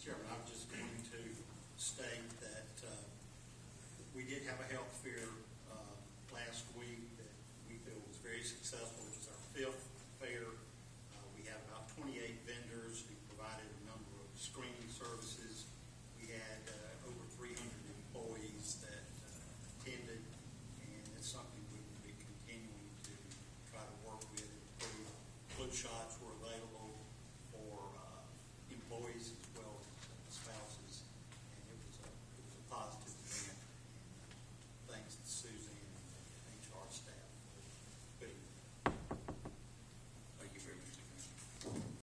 Chairman, I'm just going to state that uh, we did have a health fair uh, last week that we feel was very successful.